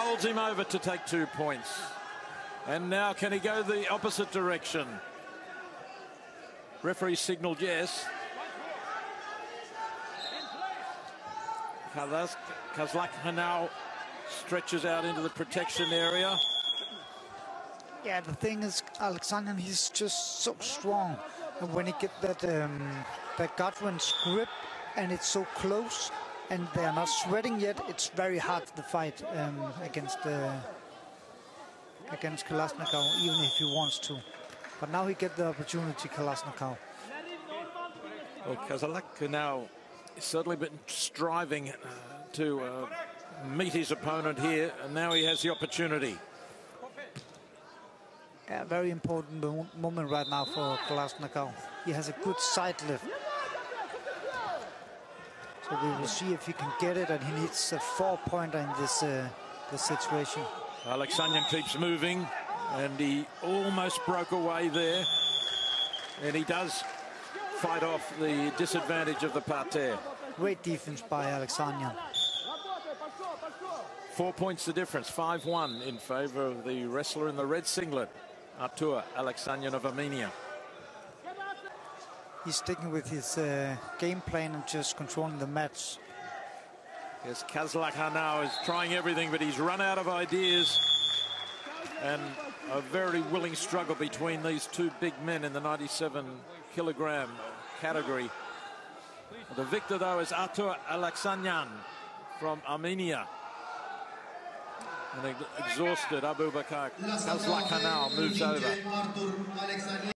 Holds him over to take two points. And now can he go the opposite direction? Referee signalled yes. Kazlak now stretches out into the protection area. Yeah, the thing is, Alexander, he's just so strong. And when he get that um, that Godwin's grip and it's so close and they're not sweating yet, it's very hard to fight um, against uh, against Kalasnikov, even if he wants to. But now he get the opportunity, Kalasnikov. Well, Kazalak now certainly been striving uh, to uh, meet his opponent here, and now he has the opportunity. Yeah, very important moment right now for Kalasnikov. He has a good side lift. So we will see if he can get it, and he needs a four-pointer in this, uh, this situation. Aleksanyan keeps moving, and he almost broke away there. And he does fight off the disadvantage of the parterre. Great defense by Aleksanyan. Four points the difference, 5-1 in favor of the wrestler in the red singlet, Artur Aleksanyan of Armenia. He's sticking with his uh, game plan and just controlling the match. Yes, Kazlak now is trying everything, but he's run out of ideas. And a very willing struggle between these two big men in the 97 kilogram category. The victor, though, is Artur Aleksanyan from Armenia. And exhausted Abu Bakar Kazlak now moves over.